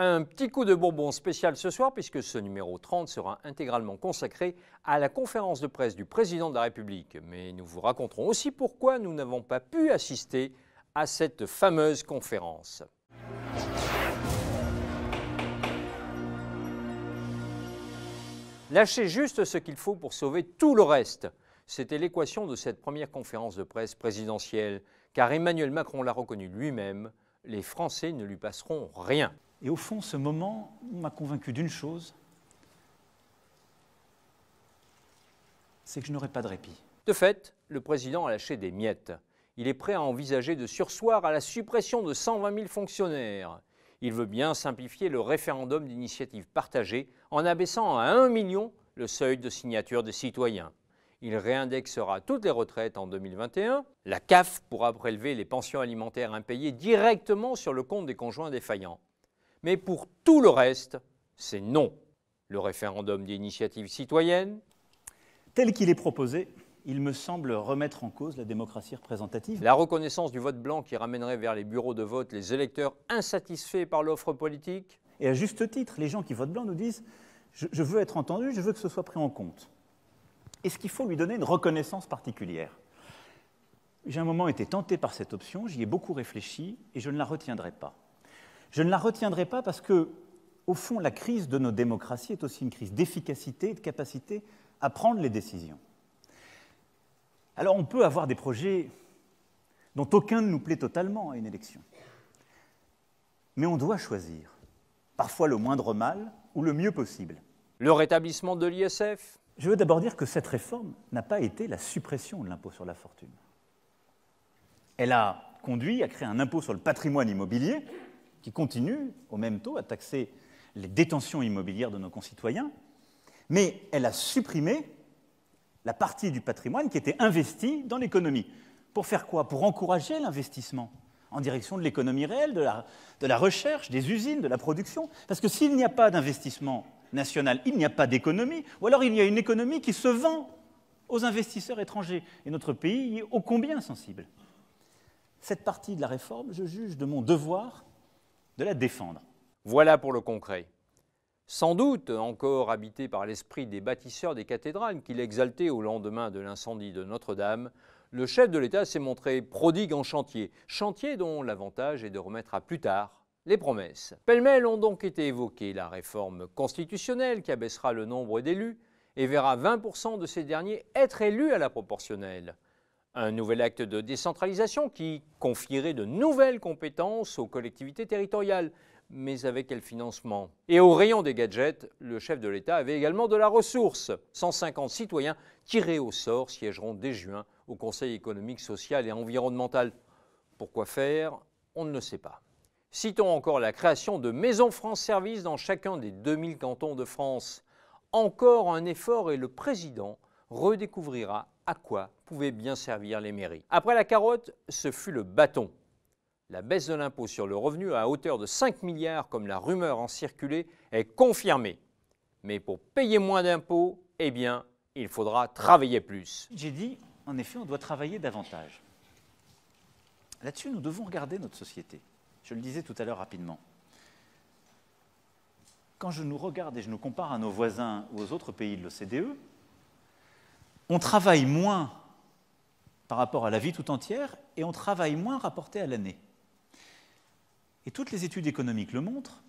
Un petit coup de bourbon spécial ce soir puisque ce numéro 30 sera intégralement consacré à la conférence de presse du président de la République. Mais nous vous raconterons aussi pourquoi nous n'avons pas pu assister à cette fameuse conférence. Lâchez juste ce qu'il faut pour sauver tout le reste. C'était l'équation de cette première conférence de presse présidentielle, car Emmanuel Macron l'a reconnu lui-même, les Français ne lui passeront rien. Et au fond, ce moment m'a convaincu d'une chose, c'est que je n'aurai pas de répit. De fait, le président a lâché des miettes. Il est prêt à envisager de sursoir à la suppression de 120 000 fonctionnaires. Il veut bien simplifier le référendum d'initiative partagée en abaissant à 1 million le seuil de signature des citoyens. Il réindexera toutes les retraites en 2021. La CAF pourra prélever les pensions alimentaires impayées directement sur le compte des conjoints défaillants. Mais pour tout le reste, c'est non. Le référendum d'initiative citoyenne Tel qu'il est proposé, il me semble remettre en cause la démocratie représentative. La reconnaissance du vote blanc qui ramènerait vers les bureaux de vote les électeurs insatisfaits par l'offre politique Et à juste titre, les gens qui votent blanc nous disent je, je veux être entendu, je veux que ce soit pris en compte. Est-ce qu'il faut lui donner une reconnaissance particulière? J'ai un moment été tenté par cette option, j'y ai beaucoup réfléchi et je ne la retiendrai pas. Je ne la retiendrai pas parce que, au fond, la crise de nos démocraties est aussi une crise d'efficacité et de capacité à prendre les décisions. Alors on peut avoir des projets dont aucun ne nous plaît totalement à une élection. Mais on doit choisir, parfois le moindre mal ou le mieux possible. Le rétablissement de l'ISF Je veux d'abord dire que cette réforme n'a pas été la suppression de l'impôt sur la fortune. Elle a conduit à créer un impôt sur le patrimoine immobilier qui continue au même taux à taxer les détentions immobilières de nos concitoyens, mais elle a supprimé la partie du patrimoine qui était investie dans l'économie. Pour faire quoi? Pour encourager l'investissement en direction de l'économie réelle, de la, de la, recherche, des usines, de la production? Parce que s'il n'y a pas d'investissement national, il n'y a pas d'économie, ou alors il y a une économie qui se vend aux investisseurs étrangers. Et notre pays y est ô combien sensible? Cette partie de la réforme, je juge de mon devoir de la défendre. Voilà pour le concret. Sans doute encore habité par l'esprit des bâtisseurs des cathédrales qu'il exaltait au lendemain de l'incendie de Notre-Dame, le chef de l'État s'est montré prodigue en chantier, chantier dont l'avantage est de remettre à plus tard les promesses. Pêle-mêle ont donc été évoquées la réforme constitutionnelle qui abaissera le nombre d'élus et verra 20% de ces derniers être élus à la proportionnelle. Un nouvel acte de décentralisation qui confierait de nouvelles compétences aux collectivités territoriales, mais avec quel financement? Et au rayon des gadgets, le chef de l'État avait également de la ressource. 150 citoyens tirés au sort siégeront dès juin au Conseil économique, social et environnemental. Pourquoi faire? On ne le sait pas. Citons encore la création de Maisons France Service dans chacun des 2000 cantons de France. Encore un effort et le président redécouvrira à quoi pouvaient bien servir les mairies. Après la carotte, ce fut le bâton. La baisse de l'impôt sur le revenu à hauteur de 5 milliards, comme la rumeur en circulait, est confirmée. Mais pour payer moins d'impôts, eh bien, il faudra travailler plus. J'ai dit, en effet, on doit travailler davantage. Là-dessus, nous devons regarder notre société. Je le disais tout à l'heure rapidement. Quand je nous regarde et je nous compare à nos voisins ou aux autres pays de l'OCDE, on travaille moins par rapport à la vie tout entière et on travaille moins rapporté à l'année. Et toutes les études économiques le montrent,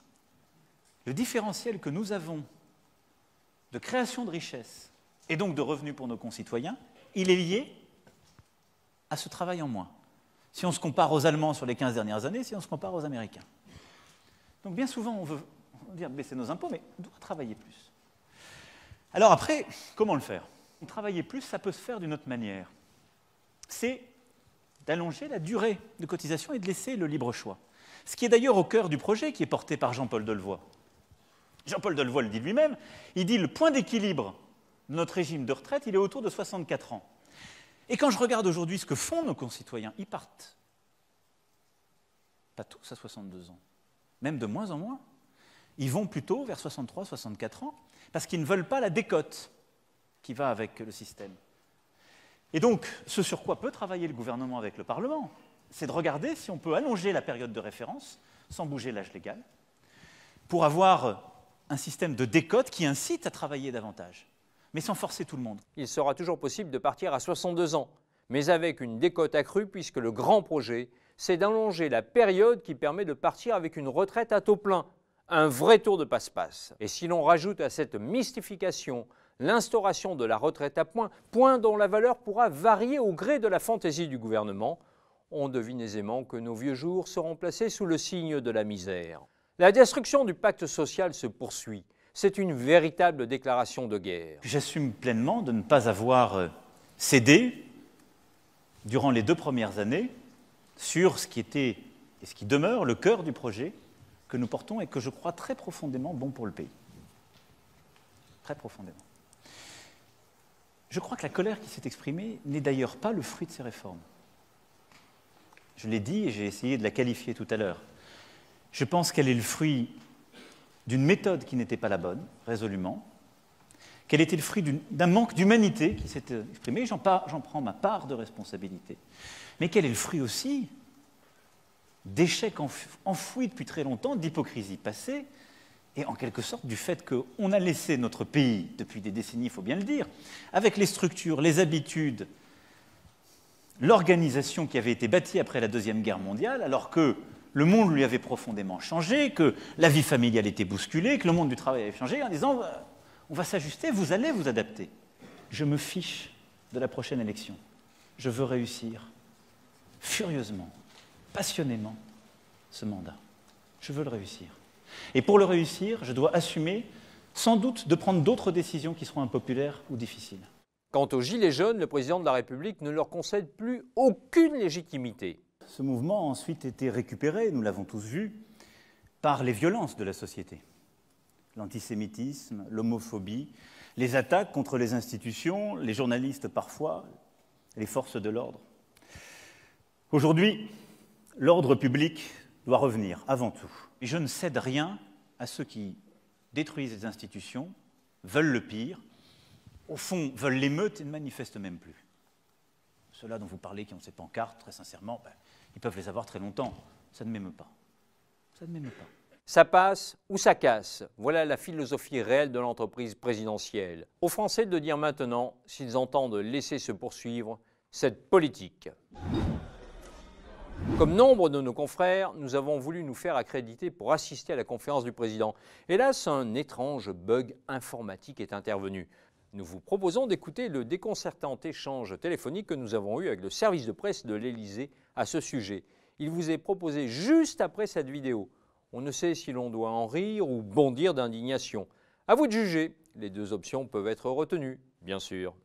le différentiel que nous avons de création de richesses et donc de revenus pour nos concitoyens, il est lié à ce travail en moins. Si on se compare aux Allemands sur les 15 dernières années, si on se compare aux Américains. Donc bien souvent, on veut dire baisser nos impôts, mais on doit travailler plus. Alors après, comment le faire? Travailler plus, ça peut se faire d'une autre manière. C'est d'allonger la durée de cotisation et de laisser le libre choix. Ce qui est d'ailleurs au cœur du projet qui est porté par Jean-Paul Delevoye. Jean-Paul Delevoye le dit lui-même, il dit le point d'équilibre de notre régime de retraite, il est autour de 64 ans. Et quand je regarde aujourd'hui ce que font nos concitoyens, ils partent pas tous à 62 ans, même de moins en moins. Ils vont plutôt vers 63, 64 ans, parce qu'ils ne veulent pas la décote qui va avec le système. Et donc, ce sur quoi peut travailler le gouvernement avec le Parlement, c'est de regarder si on peut allonger la période de référence sans bouger l'âge légal, pour avoir un système de décote qui incite à travailler davantage, mais sans forcer tout le monde. Il sera toujours possible de partir à 62 ans, mais avec une décote accrue puisque le grand projet, c'est d'allonger la période qui permet de partir avec une retraite à taux plein. Un vrai tour de passe-passe. Et si l'on rajoute à cette mystification l'instauration de la retraite à points, point dont la valeur pourra varier au gré de la fantaisie du gouvernement, on devine aisément que nos vieux jours seront placés sous le signe de la misère. La destruction du pacte social se poursuit. C'est une véritable déclaration de guerre. J'assume pleinement de ne pas avoir euh, cédé durant les deux premières années sur ce qui était et ce qui demeure le cœur du projet que nous portons et que je crois très profondément bon pour le pays. Très profondément. Je crois que la colère qui s'est exprimée n'est d'ailleurs pas le fruit de ces réformes. Je l'ai dit et j'ai essayé de la qualifier tout à l'heure. Je pense qu'elle est le fruit d'une méthode qui n'était pas la bonne, résolument, qu'elle était le fruit d'un manque d'humanité qui s'est exprimé, j'en prends ma part de responsabilité, mais qu'elle est le fruit aussi d'échecs enfouis depuis très longtemps, d'hypocrisie passée, et en quelque sorte du fait qu'on a laissé notre pays, depuis des décennies, il faut bien le dire, avec les structures, les habitudes, l'organisation qui avait été bâtie après la Deuxième Guerre mondiale, alors que le monde lui avait profondément changé, que la vie familiale était bousculée, que le monde du travail avait changé, en disant on va s'ajuster, vous allez vous adapter. Je me fiche de la prochaine élection. Je veux réussir furieusement, passionnément ce mandat. Je veux le réussir. Et pour le réussir, je dois assumer sans doute de prendre d'autres décisions qui seront impopulaires ou difficiles. Quant aux Gilets jaunes, le président de la République ne leur concède plus aucune légitimité. Ce mouvement a ensuite été récupéré, nous l'avons tous vu, par les violences de la société. L'antisémitisme, l'homophobie, les attaques contre les institutions, les journalistes parfois, les forces de l'ordre. Aujourd'hui, l'ordre public doit revenir avant tout. Et je ne cède rien à ceux qui détruisent les institutions, veulent le pire, au fond, veulent l'émeute et ne manifestent même plus. Ceux-là dont vous parlez, qui ont ces pancartes, très sincèrement, ben, ils peuvent les avoir très longtemps. Ça ne m'émeut pas. Ça ne m'émeut pas. Ça passe ou ça casse. Voilà la philosophie réelle de l'entreprise présidentielle. Aux Français de dire maintenant s'ils entendent laisser se poursuivre cette politique. Comme nombre de nos confrères, nous avons voulu nous faire accréditer pour assister à la conférence du président. Hélas, un étrange bug informatique est intervenu. Nous vous proposons d'écouter le déconcertant échange téléphonique que nous avons eu avec le service de presse de l'Élysée à ce sujet. Il vous est proposé juste après cette vidéo. On ne sait si l'on doit en rire ou bondir d'indignation. À vous de juger. Les deux options peuvent être retenues, bien sûr.